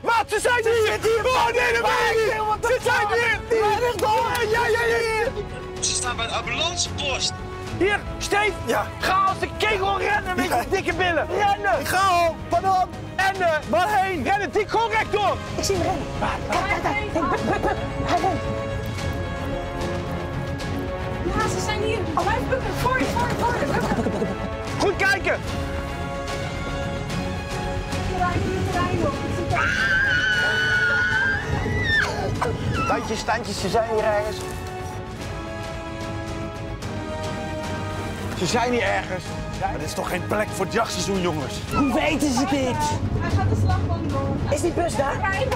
Wat, ze zijn hier! Oh nee, dat weet ik niet! Ze zijn hier! Ja, ja, ja, ja! Ze staan bij de ambulancepost. Hier, Steve! Ja. Ga als de kegel rennen met je dikke billen! Rennen! Ik ga al. Pardon. Rennen! Waarheen? Rennen, dik gewoon rechtdoor! Ik zie hem rennen. Kijk, kijk, kijk. Hij rent. Ja, ze zijn hier. Blijf bukken. Voor je, voor je, voor je. Bukken. Goed kijken! Tandjes, tandjes, ze zijn hier ergens. Ze zijn hier ergens. Maar dit is toch geen plek voor het jachtseizoen, jongens? Hoe weten ze dit? Hij gaat de slagboom door. Is die bus daar? Terrein